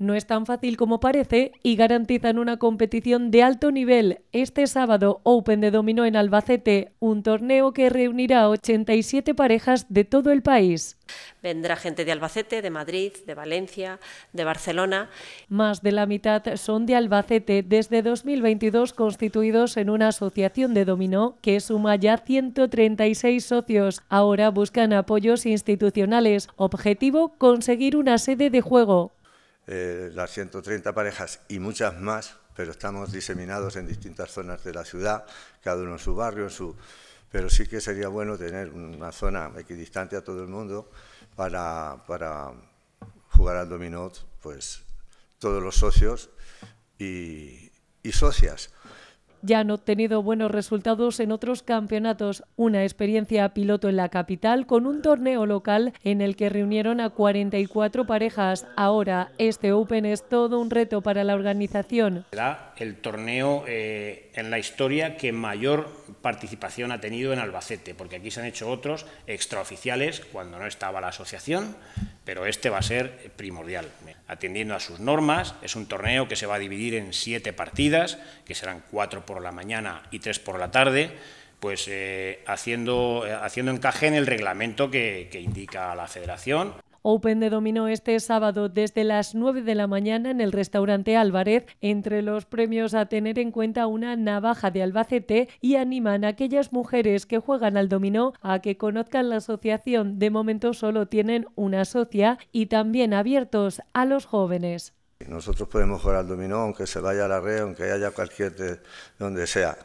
No es tan fácil como parece y garantizan una competición de alto nivel. Este sábado, Open de Dominó en Albacete, un torneo que reunirá 87 parejas de todo el país. Vendrá gente de Albacete, de Madrid, de Valencia, de Barcelona. Más de la mitad son de Albacete, desde 2022 constituidos en una asociación de dominó que suma ya 136 socios. Ahora buscan apoyos institucionales. Objetivo, conseguir una sede de juego. Eh, las 130 parejas y muchas más, pero estamos diseminados en distintas zonas de la ciudad, cada uno en su barrio, en su... pero sí que sería bueno tener una zona equidistante a todo el mundo para, para jugar al dominó, pues todos los socios y, y socias ya han obtenido buenos resultados en otros campeonatos, una experiencia piloto en la capital con un torneo local en el que reunieron a 44 parejas. Ahora este Open es todo un reto para la organización. Será el torneo eh, en la historia que mayor participación ha tenido en Albacete, porque aquí se han hecho otros extraoficiales cuando no estaba la asociación, pero este va a ser primordial atendiendo a sus normas. Es un torneo que se va a dividir en siete partidas, que serán cuatro por la mañana y tres por la tarde, pues eh, haciendo, eh, haciendo encaje en el reglamento que, que indica la federación. Open de Dominó este sábado desde las 9 de la mañana en el restaurante Álvarez. Entre los premios a tener en cuenta una navaja de Albacete y animan a aquellas mujeres que juegan al dominó a que conozcan la asociación. De momento solo tienen una socia y también abiertos a los jóvenes. Nosotros podemos jugar al dominó aunque se vaya a la red, aunque haya cualquier de donde sea.